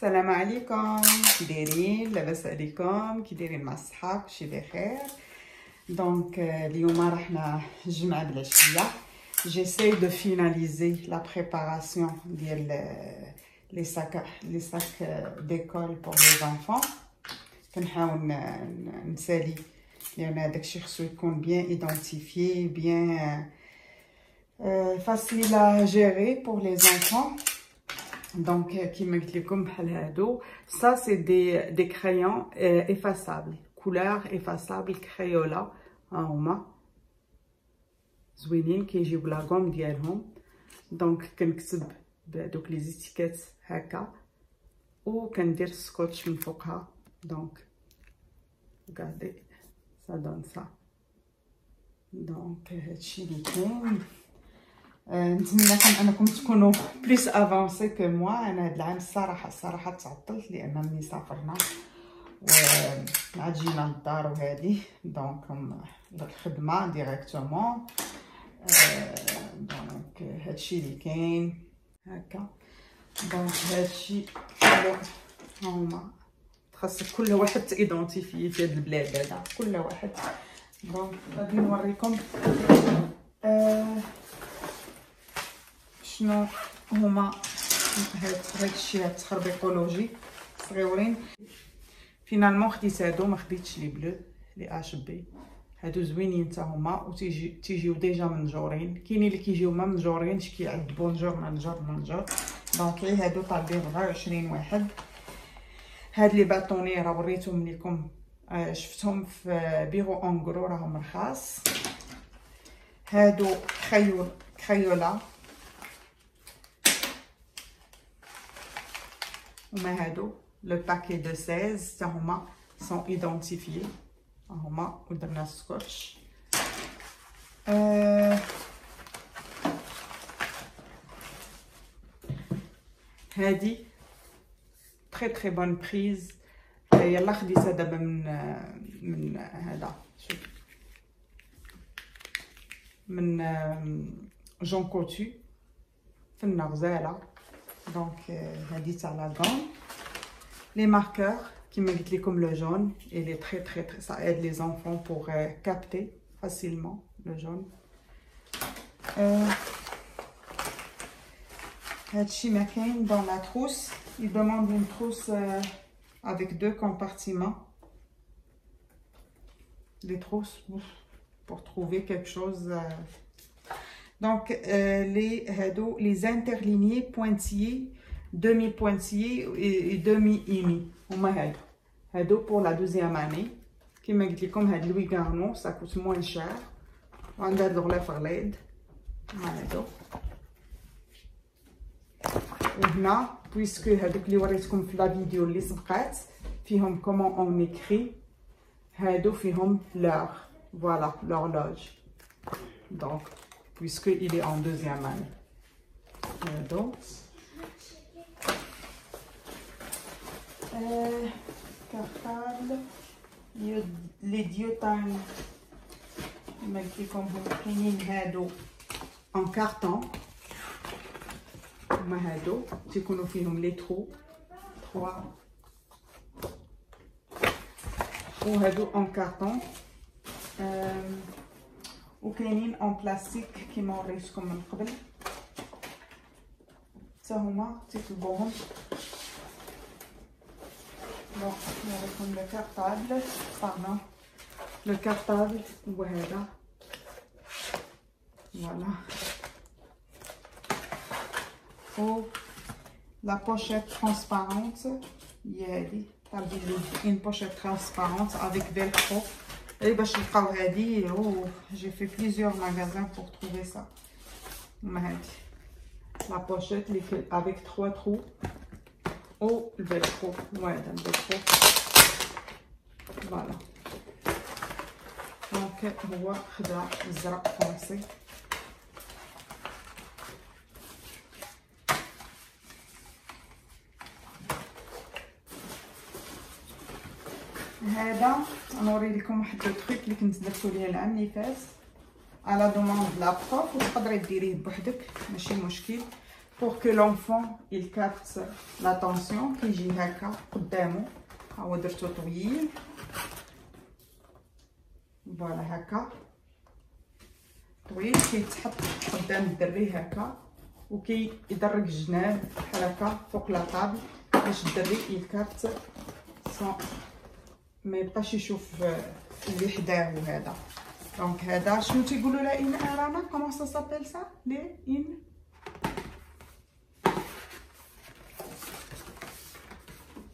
السلام عليكم كي دايرين لاباس عليكم كي دايرين مع الصحاب كلشي بخير دونك اليوم رحنا الجمعه بالعشيه جيساي دو فيناليزي لا بريباراسيون ديال لي ساك لي ساك ديكول بور لي زانفون كنحاول نسالي لان داكشي خصو يكون بيان ايدونتيفيي بيان فاسيل ا جيري بور لي زانفون دونك كيما قلت لكم بحال هادو سا سي دي دي كريون افاسابل كولور افاسابل كريولا ها هما زوينين كيجيو لا غوم ديالهم دونك كنكتب بهذوك لي زيتيكيت هكا و كندير السكوتش من فوقها دونك regardez ça donne ça دونك هادشي اللي كاين نتمنى أنكم تكونوا plus avancés que moi أنا هاد العام الصراحه الصراحه تعطلت لأن ملي سافرنا ومع جينا للدار وهادي. donc الخدمه directement donc هادشي اللي كاين. هكا. donc هادشي هما. خاص كل واحد تاي identifier في هاد البلاد هذا. كل واحد. donc غادي نوريكم. آه شنو هما هاد هادشي هاد التخربيقولوجي صغيورين finalement خديت هادو ما خديتش les bleus les HB هادو زوينين حتى هما و تيجي تيجيو déjà منجورين كاينين اللي كيجيو ما منجورينش كيعذبوا نجور منجور منجور donc غير هادو طالبين 24 واحد هاد لي باطوني راه وريتهم آه شفتهم في بيرو اونغرو راهم رخاص هادو خيول خيوله هما هادو لو باكي دو 16 حتى هما سون ايدونتيفيي هما ودرنا السكوتش آه هادي تري تري بون بريز يلا خديتها دابا من من هذا شوف من جون كوتو في donc, euh, Hadith à la gomme. Les marqueurs qui méritent les comme le jaune. Il est très, très, très, ça aide les enfants pour euh, capter facilement le jaune. Euh, dans la trousse. Il demande une trousse euh, avec deux compartiments. Des trousses pour trouver quelque chose... donc euh, les هادو les interlignés pointillés demi pointillés et, et demi émis هما هادو هادو pour la deuxième année كيما قلت لكم هاد لوي غارنو ça coûte moins cher وعندها هاد الغلاف غليظ ها هادو وهنا بويسكو هادوك اللي وريتكم في لا فيديو اللي سبقات فيهم كومون اون écrit هادو فيهم l'heure voilà l'horloge donc puisqu'il est en deuxième année. Euh, donc, euh, cartable, les diotales, malgré qu'on vous prenne une rédo en carton, ma rédo, tu connais les trous, trois, ou rédo en carton. Euh, Euh, وكاينين اون بلاستيك كيما وريتكم من قبل حتى هما تيطلبوهم دونك نوريكم لو كارطابل باردون لو كارطابل هو هذا فوالا و لا بوشيت ترانسبارونت هي هادي طالبين لي اون بوشيت ترانسبارونت افيك فيلكرو Et bah, je suis pas dit, oh, j'ai fait plusieurs magasins pour trouver ça. Mais, la pochette les, avec trois trous. Oh, le velcro. Ouais, le velcro. Voilà. Donc, voir, regarde, zra, français. هذا نوري لكم واحد التريك اللي كنت درتو ليه العام اللي فات. إلى demande la prof وتقدري ديريه بوحدك ماشي مشكل. Pour que l'enfant il capte l'attention كيجي هكا قدامه. ها هو درتو طويل. voilà هكا. طويل كيتحط قدام الدري هكا وكيدرك الجناب بحال هكا فوق la table باش الدري écarte son ما يبقاش يشوف اللي حداه هذا دونك هذا شنو تيقولوا لها ان رانا كومون سا سابيل سا لي ان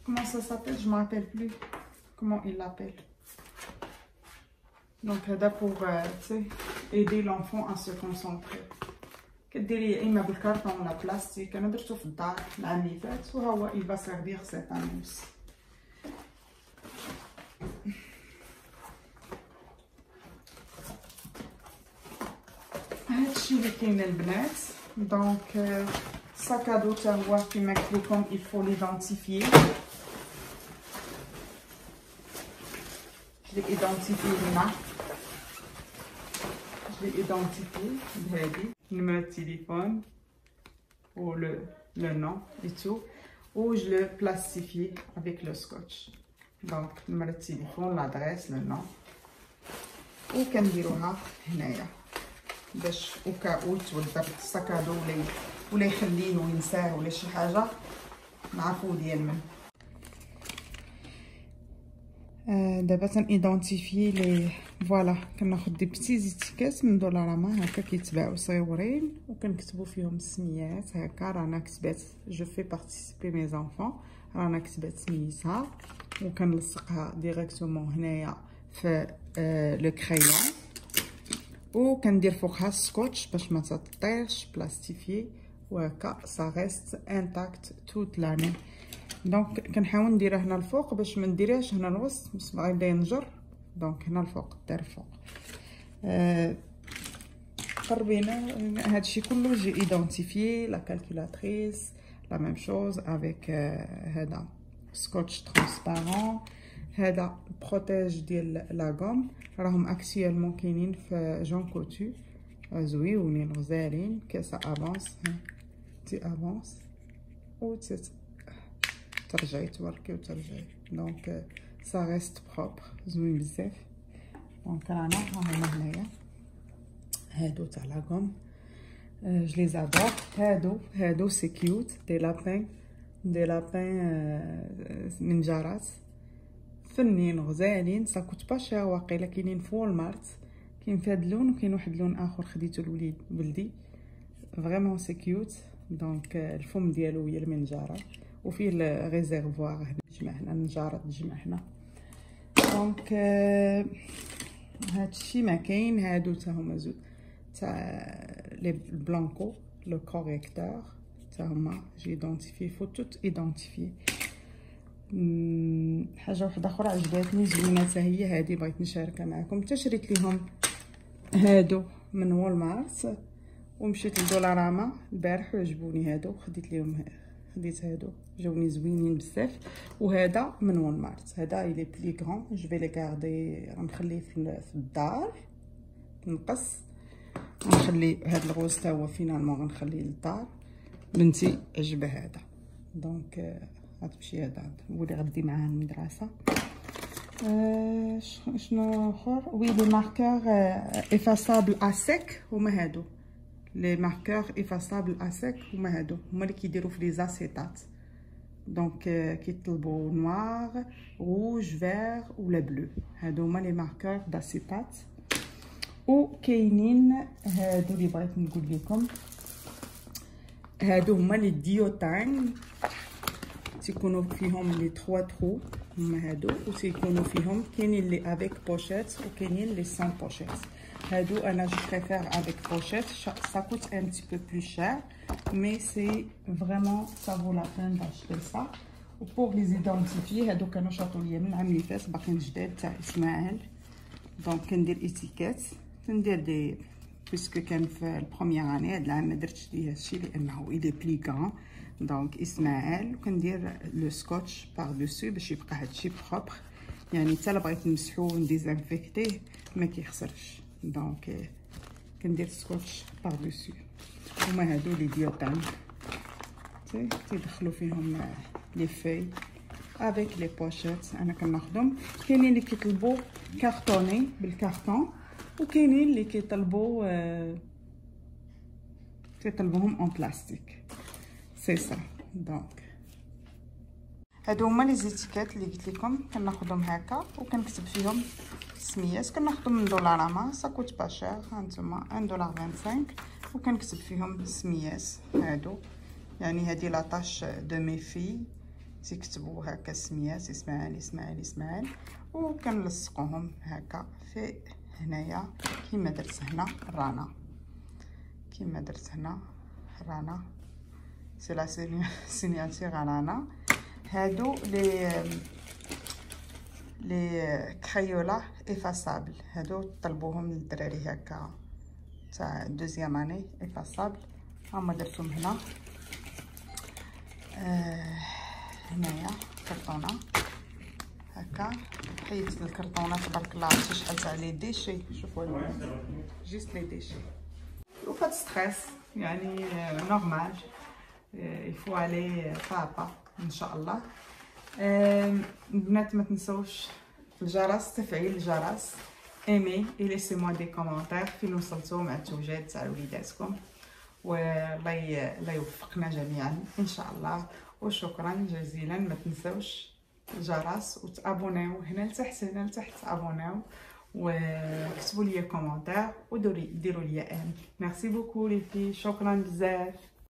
comment ça s'appelle je me rappelle plus comment il l'appelle donc هذا pour euh, aider l'enfant à se concentrer كديري يا اما بالكارطون ولا بلاستيك انا درتو في الدار العام اللي فات وهو il va servir cette année aussi هادشي اللي كاين البنات دونك ساكادو تا هو كيما قلت لكم il faut l'identifier je l'ai identifié هنا je l'ai identifié بهادي numéro de téléphone ou le, le nom et tout ou je le plastifie avec le scotch donc numéro de téléphone l'adresse le nom وكنديروها هنايا باش وكاو تولد السكادو ولا ولا يخليه وينساه ولا شي حاجة. نعرفو ديال من. دابا تن identifier les voilà كناخد des petites étiquettes من Dollarama هكا كيتباعو صغيورين وكنكتبو فيهم السميات هكا رانا كتبات je fais participer mes enfants رانا كتبات سميتها وكنلصقها directement هنايا في آه le crayon وكندير فوقها السكوتش باش ما تطيرش plastifié وهكا ça reste intact toute l'année donc كنحاول نديرها هنا الفوق باش ما نديرهاش هنا الوسط باش غيبدا ينجر donc هنا الفوق دار الفوق آه قربينا هادشي كله جي ايدونتيفيي لا كالكولاتريس لا ميم شوز افيك هذا سكوتش ترانسبارون هذا بروتيج ديال لا غوم راهم اكسيالمون كاينين في جون كوتو زويونين غزالين كاسا افونس تي افونس و ترجعي توركي وترجعي دونك سا ريست بروبر زوين بزاف دونك رانا ها هما هنايا هادو تاع لاكوم جو لي زادور هادو هادو سي كيوت دي لابين دي لابين من جارات فنين غزالين ça coûte pas cher واقيلا كاينين في Walmart كاين في هاد اللون وكاين واحد اللون آخر خديتو لوليد ولدي vraiment c'est cute donc الفم ديالو هي المنجاره وفيه ال réservoir هنا تجمع هنا النجاره تجمع هنا donc هادشي ما كاين هادو تا هما زوج تاع les blanco le correcteur تا هما j'ai identifié faut tout identifier حاجة واحدة أخرى عجبتني زوينة هي هادي بغيت نشاركها معكم حتى شريت ليهم هادو من Walmart ومشيت ل Dollarama البارح وعجبوني هادو. خديت ليهم خديت هادو جاوني زوينين بزاف. وهذا من Walmart. هذا le plus grand je vais le garder غنخليه في الدار. نقص نخلي هاد ال rose تا هو finalement غنخليه للدار. بنتي عجبها هذا. donc غتمشي هذا هو اللي غدي معاه المدرسة. آه شنو آخر؟ oui les marqueurs effaçables à sec هما هادو. les marqueurs effaçables à sec هما هادو. هما اللي كيديروا في les acétates donc كيطلبوا noir rouge vert ولا bleu هادو هما les marqueurs d'acétate وكاينين هادو اللي بغيت نقول لكم. هادو هما les duo-tangs تيكونوا فيهم les 3 trous هما هادو وتيكونوا فيهم كاينين les avec pochettes وكاينين les sans pochettes هادو أنا je préfère avec pochettes ça coûte un petit peu plus cher mais c'est vraiment ça vaut la peine d'acheter ça و pour les identifier هادو كانوا شاطو ليا من العام اللي فات باقيين جداد تاع اسماعيل donc كندير étiquettes كندير des puisque كان في ال première année هاد العام ما درتش ليه هادشي لأنه il est plus grand donc اسماعيل وكندير le scotch par-dessus باش يبقى هادشي propre يعني حتى الا بغيت نمسحو ون désinfecter ه ما كيخسرش donc كندير scotch par-dessus هما هادو les duo-tangs تيدخلوا فيهم les filles avec les pochettes أنا كناخذهم كاينين اللي كيطلبوا cartonné بالكارطون وكاينين اللي كيطلبوا كيطلبوهم en plastique c'est ça donc هادو هما les étiquettes اللي قلت لكم كناخذهم هكا وكنكتب فيهم السميات كناخذهم من Dollarama ça coûte pas cher هانتوما 1 دولار 25 وكنكتب فيهم السميات هادو يعني هادي la tâche de mes filles تيكتبوا هكا السميات اسماعيل اسماعيل اسماعيل وكنلصقوهم هكا في هنايا كيما درت هنا رانا كيما درت هنا رانا c'est la signature رانا هادو les les Crayola effaçables هادو طلبوهم للدراري هكا تاع deuxième année effaçables هما درتهم هنا آه هنايا كرتونه هكا حيدت الكرتونه تبارك الله عرفتي شحال تاع les déchets شوفوا جيست لي ديشي وفات ستريس يعني نورمال يفو عليه بابا إن شاء الله. البنات ما تنسوش الجرس تفعيل الجرس. ايمي اي ليسي موا دي كومونتير فين وصلتوا مع التوجد تاع وليداتكم. والله الله يوفقنا جميعا إن شاء الله. وشكرا جزيلا. ما تنسوش الجرس وتابوناو هنا لتحت هنا لتحت ابوناو وكتبوا les commentaires وديروا les j'aime. merci beaucoup les filles شكرا بزاف.